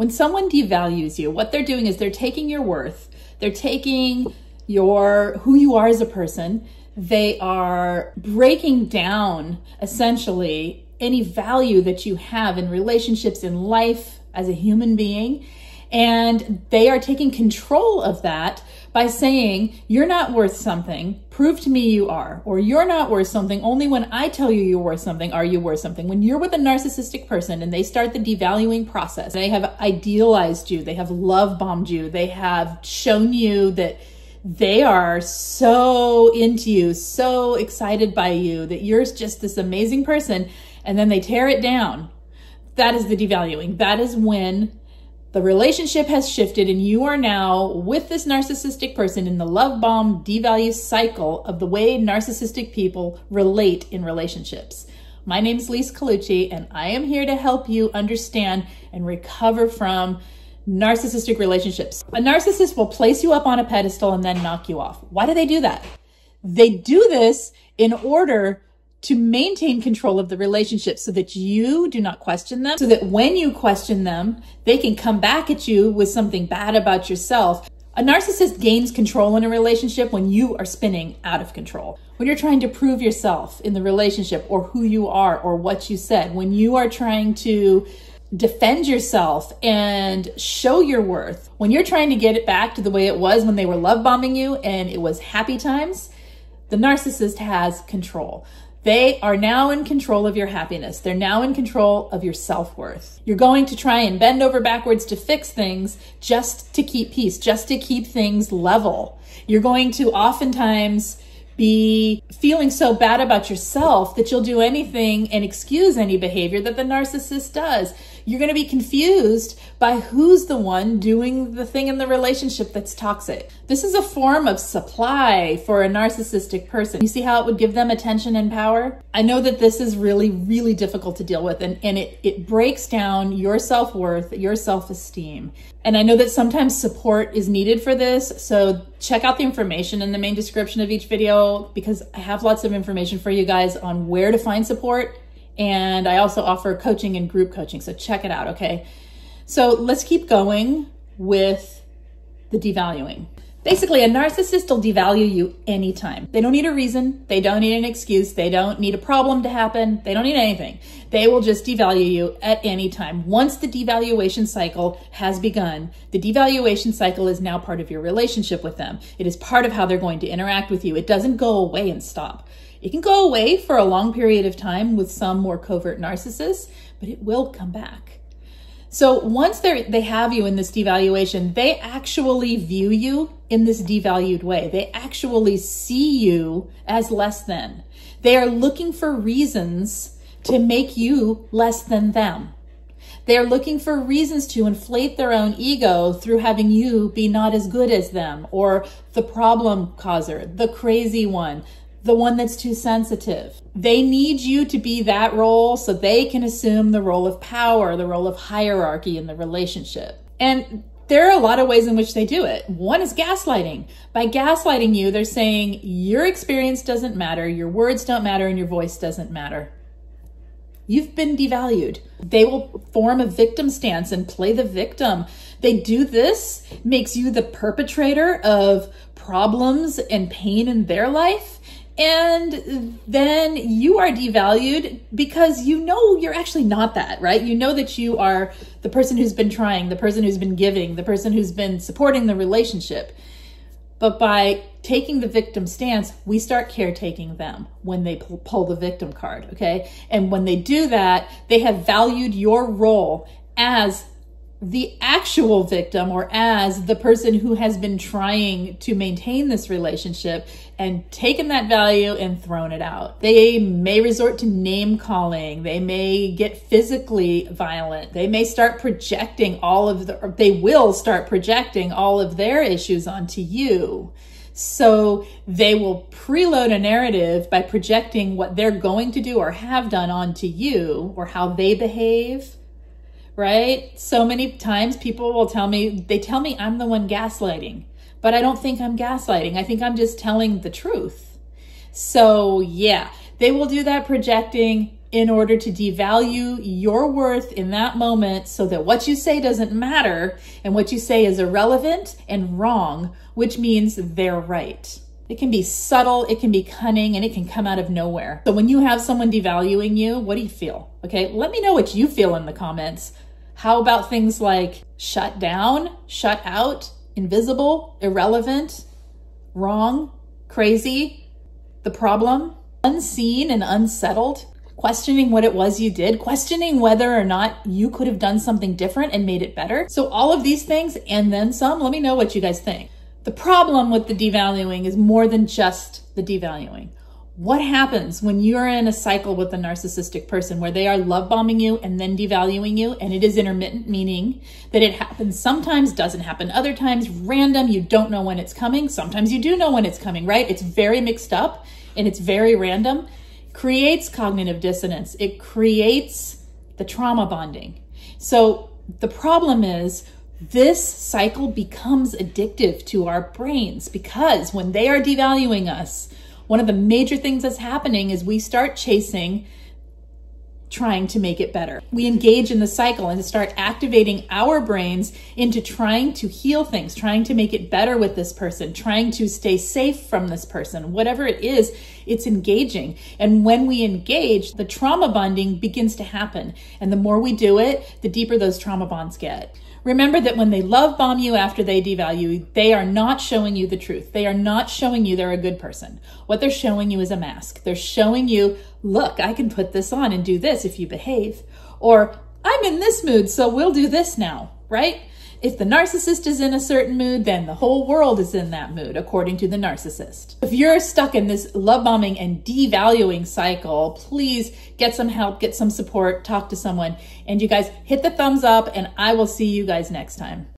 When someone devalues you, what they're doing is they're taking your worth, they're taking your who you are as a person, they are breaking down essentially any value that you have in relationships in life as a human being and they are taking control of that by saying, you're not worth something, prove to me you are. Or you're not worth something, only when I tell you you're worth something are you worth something. When you're with a narcissistic person and they start the devaluing process, they have idealized you, they have love bombed you, they have shown you that they are so into you, so excited by you, that you're just this amazing person, and then they tear it down. That is the devaluing. That is when the relationship has shifted and you are now with this narcissistic person in the love bomb devalue cycle of the way narcissistic people relate in relationships. My name is Lise Colucci and I am here to help you understand and recover from narcissistic relationships. A narcissist will place you up on a pedestal and then knock you off. Why do they do that? They do this in order to maintain control of the relationship so that you do not question them, so that when you question them, they can come back at you with something bad about yourself. A narcissist gains control in a relationship when you are spinning out of control. When you're trying to prove yourself in the relationship or who you are or what you said, when you are trying to defend yourself and show your worth, when you're trying to get it back to the way it was when they were love bombing you and it was happy times, the narcissist has control. They are now in control of your happiness. They're now in control of your self worth. You're going to try and bend over backwards to fix things just to keep peace, just to keep things level. You're going to oftentimes be feeling so bad about yourself that you'll do anything and excuse any behavior that the narcissist does you're going to be confused by who's the one doing the thing in the relationship that's toxic. This is a form of supply for a narcissistic person. You see how it would give them attention and power? I know that this is really, really difficult to deal with and, and it, it breaks down your self-worth, your self-esteem. And I know that sometimes support is needed for this. So check out the information in the main description of each video because I have lots of information for you guys on where to find support and I also offer coaching and group coaching. So check it out, okay? So let's keep going with the devaluing. Basically, a narcissist will devalue you anytime. They don't need a reason. They don't need an excuse. They don't need a problem to happen. They don't need anything. They will just devalue you at any time. Once the devaluation cycle has begun, the devaluation cycle is now part of your relationship with them. It is part of how they're going to interact with you. It doesn't go away and stop. It can go away for a long period of time with some more covert narcissists, but it will come back. So once they they have you in this devaluation, they actually view you in this devalued way. They actually see you as less than. They are looking for reasons to make you less than them. They are looking for reasons to inflate their own ego through having you be not as good as them or the problem causer, the crazy one, the one that's too sensitive. They need you to be that role so they can assume the role of power, the role of hierarchy in the relationship. And there are a lot of ways in which they do it. One is gaslighting. By gaslighting you, they're saying your experience doesn't matter, your words don't matter, and your voice doesn't matter. You've been devalued. They will form a victim stance and play the victim. They do this, makes you the perpetrator of problems and pain in their life and then you are devalued because you know you're actually not that, right? You know that you are the person who's been trying, the person who's been giving, the person who's been supporting the relationship. But by taking the victim stance, we start caretaking them when they pull the victim card, okay? And when they do that, they have valued your role as the actual victim or as the person who has been trying to maintain this relationship and taken that value and thrown it out. They may resort to name calling. They may get physically violent. They may start projecting all of the, they will start projecting all of their issues onto you. So they will preload a narrative by projecting what they're going to do or have done onto you or how they behave right? So many times people will tell me, they tell me I'm the one gaslighting, but I don't think I'm gaslighting. I think I'm just telling the truth. So yeah, they will do that projecting in order to devalue your worth in that moment so that what you say doesn't matter and what you say is irrelevant and wrong, which means they're right. It can be subtle, it can be cunning, and it can come out of nowhere. So when you have someone devaluing you, what do you feel? Okay, let me know what you feel in the comments. How about things like shut down, shut out, invisible, irrelevant, wrong, crazy, the problem, unseen and unsettled? questioning what it was you did, questioning whether or not you could have done something different and made it better. So all of these things and then some, let me know what you guys think. The problem with the devaluing is more than just the devaluing. What happens when you're in a cycle with a narcissistic person where they are love bombing you and then devaluing you and it is intermittent, meaning that it happens sometimes, doesn't happen other times, random, you don't know when it's coming. Sometimes you do know when it's coming, right? It's very mixed up and it's very random creates cognitive dissonance. It creates the trauma bonding. So the problem is this cycle becomes addictive to our brains because when they are devaluing us, one of the major things that's happening is we start chasing trying to make it better. We engage in the cycle and start activating our brains into trying to heal things, trying to make it better with this person, trying to stay safe from this person. Whatever it is, it's engaging. And when we engage, the trauma bonding begins to happen. And the more we do it, the deeper those trauma bonds get. Remember that when they love bomb you after they devalue, they are not showing you the truth. They are not showing you they're a good person. What they're showing you is a mask. They're showing you, look, I can put this on and do this if you behave. Or I'm in this mood, so we'll do this now, right? If the narcissist is in a certain mood, then the whole world is in that mood, according to the narcissist. If you're stuck in this love bombing and devaluing cycle, please get some help, get some support, talk to someone. And you guys hit the thumbs up, and I will see you guys next time.